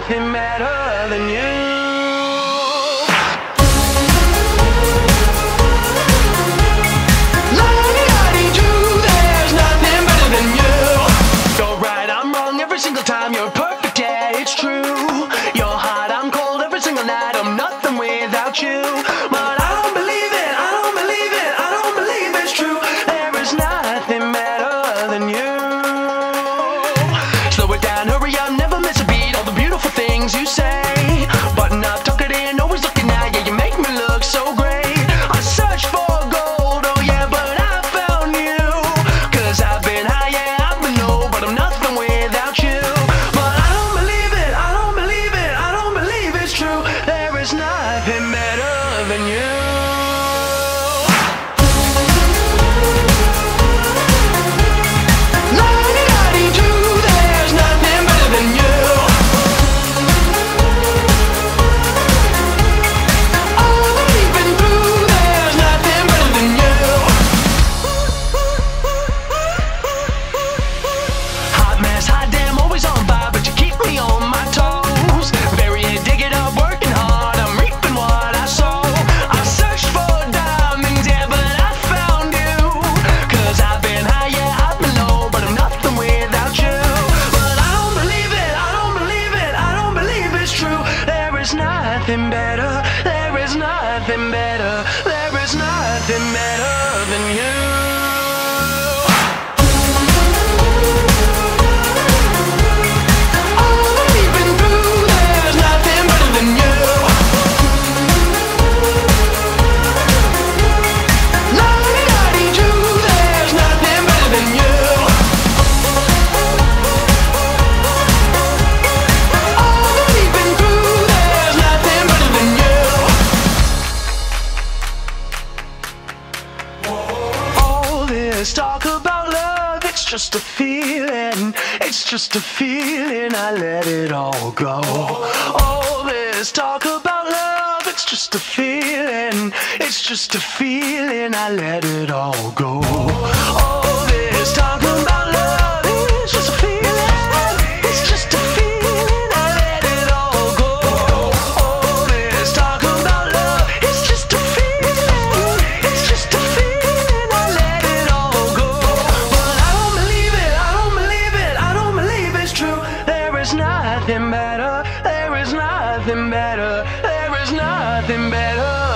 nothing matters. nothing better. There is nothing better. There is nothing better than you. Let's talk about love, it's just a feeling. It's just a feeling, I let it all go. Oh, let's talk about love, it's just a feeling. It's just a feeling, I let it all go. nothing better. There is nothing better.